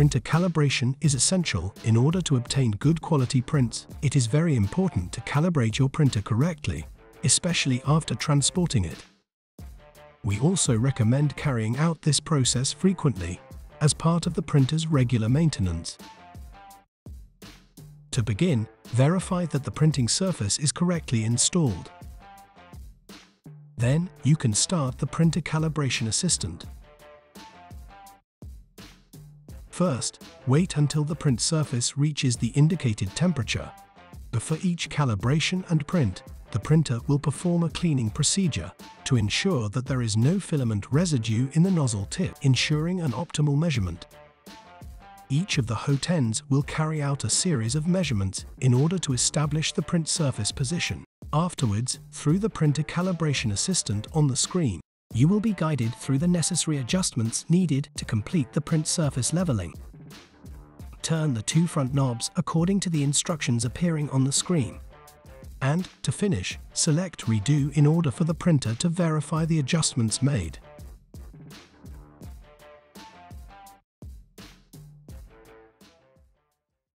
Printer calibration is essential in order to obtain good quality prints. It is very important to calibrate your printer correctly, especially after transporting it. We also recommend carrying out this process frequently as part of the printer's regular maintenance. To begin, verify that the printing surface is correctly installed. Then, you can start the Printer Calibration Assistant. First, wait until the print surface reaches the indicated temperature. Before each calibration and print, the printer will perform a cleaning procedure to ensure that there is no filament residue in the nozzle tip, ensuring an optimal measurement. Each of the hotends will carry out a series of measurements in order to establish the print surface position. Afterwards, through the printer calibration assistant on the screen, you will be guided through the necessary adjustments needed to complete the print surface leveling. Turn the two front knobs according to the instructions appearing on the screen. And, to finish, select Redo in order for the printer to verify the adjustments made.